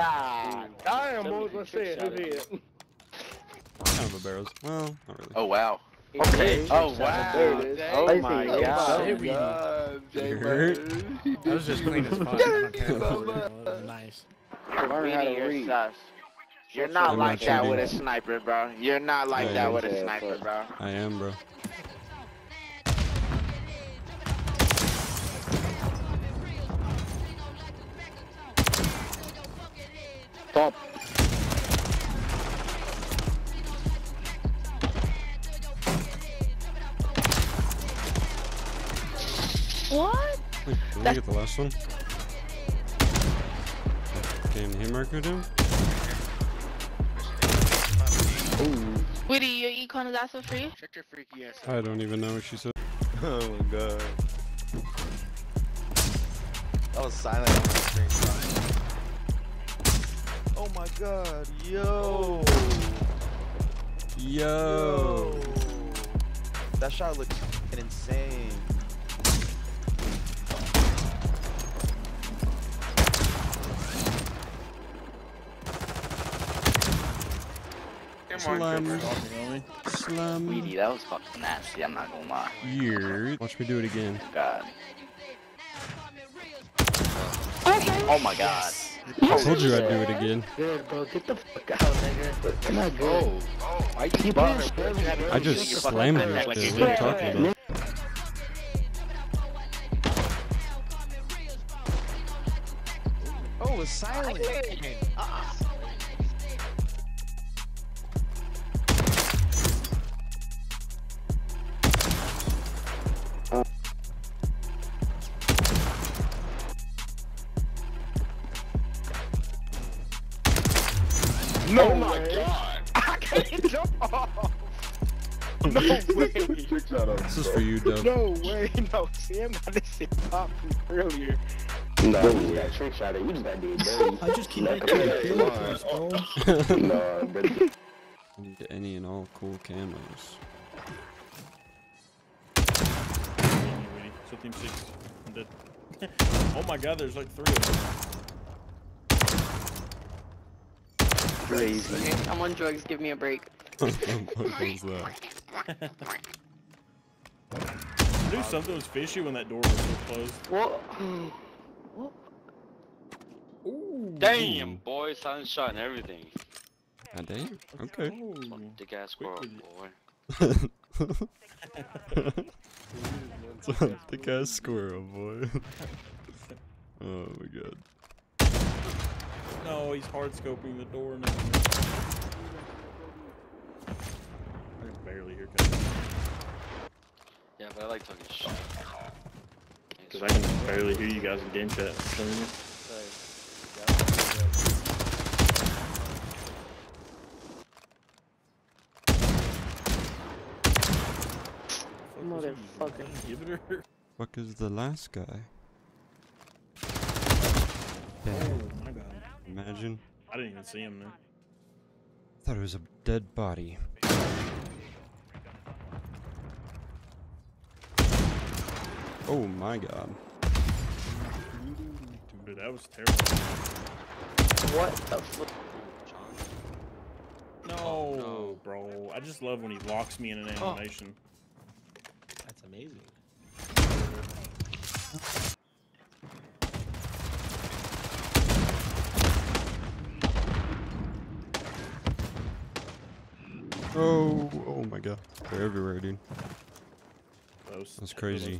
God damn, what was I saying? Who's here? Kind of a barrels. Well, not really. Oh wow. Okay. Oh wow. There it is. Dang. Oh my God. my God. Jay You hurt? Butters. He That was just clean as fuck. dirty Okay, so that much. was nice. Learn how to you're read. sus. You're I'm not not like that with a sniper, bro. You're not like Yeah, that with a sniper, bro. I am, bro. Stop. What? Wait, did we get the last one? Can he marker him? Ooh. Wait, your econ is also free? Shut your freaky ass up. I don't even know what she said. Oh my god. That was silent on my screen. Oh my god, yo! Yo! That shot looks fucking insane. Come on, Slam. Weedy, that was fucking nasty. I'm not gonna lie. Year. Watch me do it again. God. Okay. Oh my God. I told you I'd do it again. Good, bro. Get the fuck out, nigga. Not good. Oh, oh, why you You bother, bitch, bro? bro. You I just slammed fucking you. neck like shit. you What are you talking about? Oh, it's silent. No, oh my God. I can't jump off. No way. This is for you, Dub. No way. No, Sam got this shit popping earlier. Nah, we just got trick shot. We just got did dirty. I just keep Like, making okay, kill fine. bro. Nah, but I need any and all cool camos. So team six. I'm dead. oh my god, there's like three of them. Crazy. I'm on drugs. Give me a break. what was that? I knew something was fishy when that door was so closed. What? Damn, boy, sunshine, everything. Ah, damn. Okay. Dick ass squirrel, boy. It's a thick ass squirrel, boy. oh my god. No, he's hard scoping the door now. I can barely hear guys. Yeah, but I like talking shit. Because I can barely hear you guys in game chat. for some. Motherfucker. Inhibitor? Fuck is the last guy? Oh Damn. My god. Imagine. I didn't even see him man. Thought it was a dead body. Oh my god. Dude, that was terrible. What the fuck? No, no. bro. I just love when he locks me in an animation. That's amazing. Oh, oh my god. They're everywhere, dude. That was, That's crazy.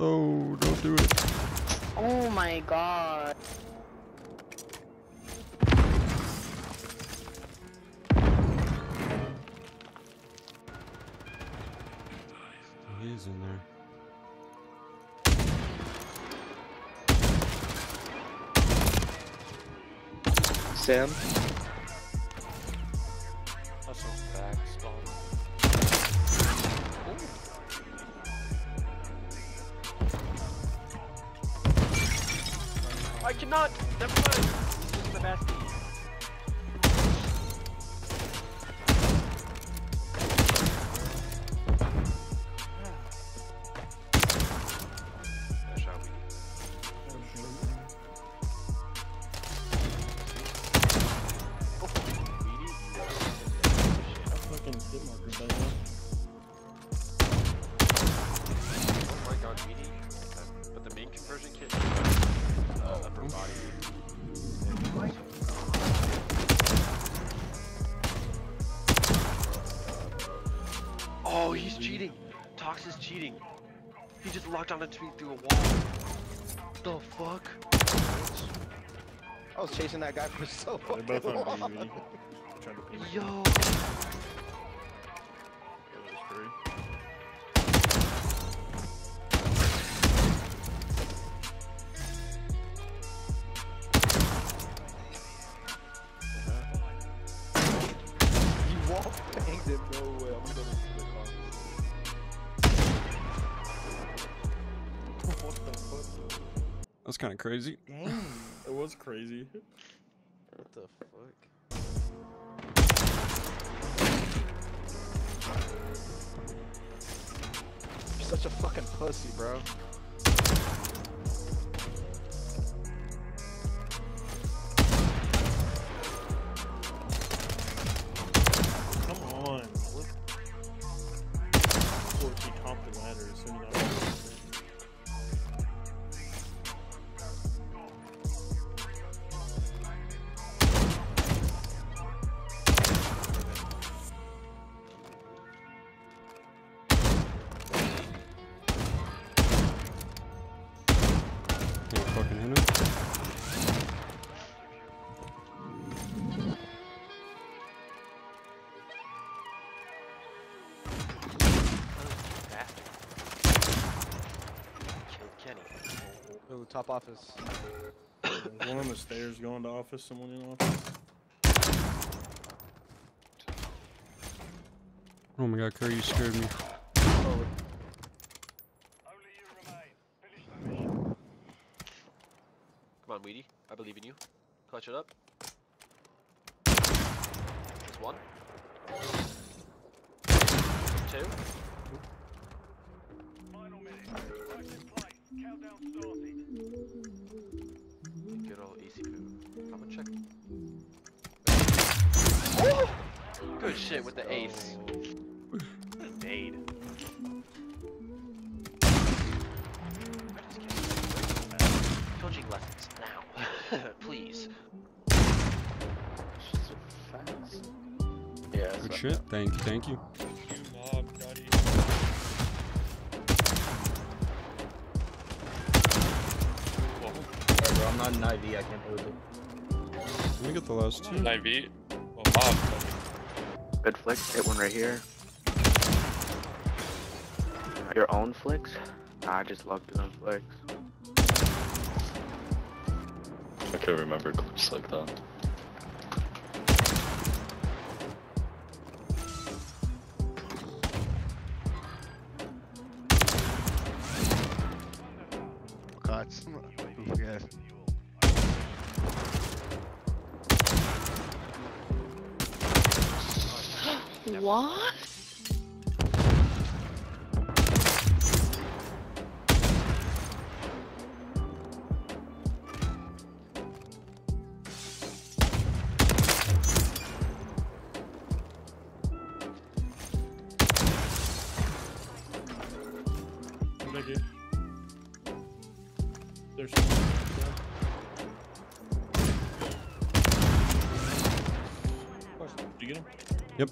Oh, don't do it. Oh my god. He's in there. Sam. I cannot! Never mind! This is the basket. Cheating. Tox is cheating. He just locked on onto me through a wall. The fuck? I was chasing that guy for so fucking both on B, long. Winnie. Trying to pull me. Yo. That's kind of crazy. Dang. It was crazy. What the fuck? You're such a fucking pussy, bro. Can't fucking hit him. Killed Kenny. Ooh, top office. One on the stairs going to office, someone in office. Oh my god, Curry, you scared me. Oh, on, Weedy. I believe in you. Clutch it up. There's one. Two. Good old easy poo. I'm gonna check. Good shit with the ace. Shit. Thank you, thank you. You mob, Daddy. Alright, bro, I'm not an IV. I can't believe it. Let me get the last two. 9v. Well, mob. Good flick. Hit one right here. Your own flicks? Nah, I just love doing flicks. I can't remember clips like that. Forget? What? Yep.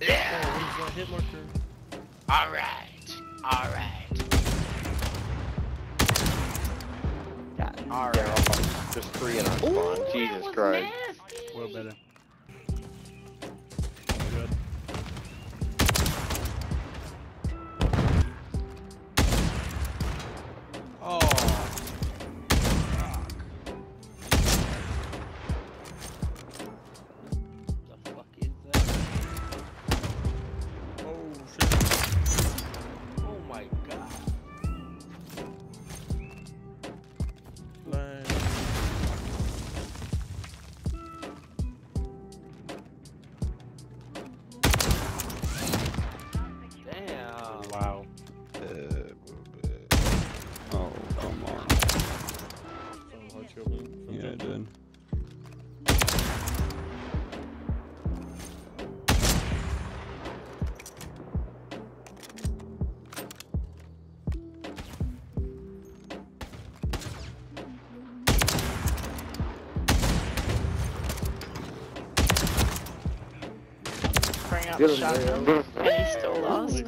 Oh, what is that hit marker? Alright. Alright. Alright. There's three in our spawn. Jesus Christ. Well better. my god. Damn. Wow. Oh, come on. Yeah, I did. Flag. got shotgun and he still lost.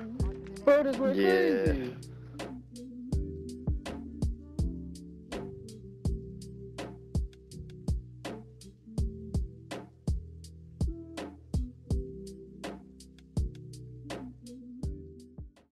Bro, this went Yeah. crazy.